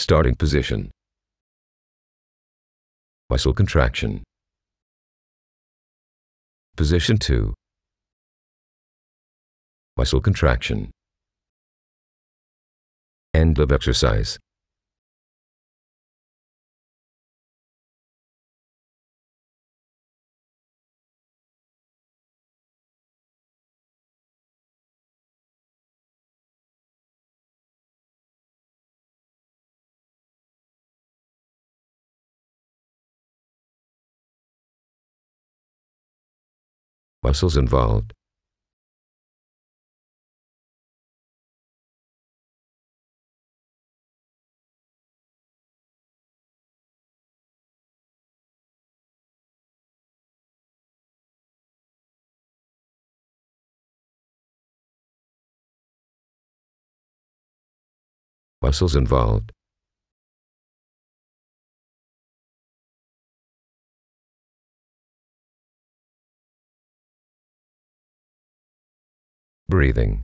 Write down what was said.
Starting position. Muscle contraction. Position 2. Muscle contraction. End of exercise. Muscles involved. Muscles involved. Breathing.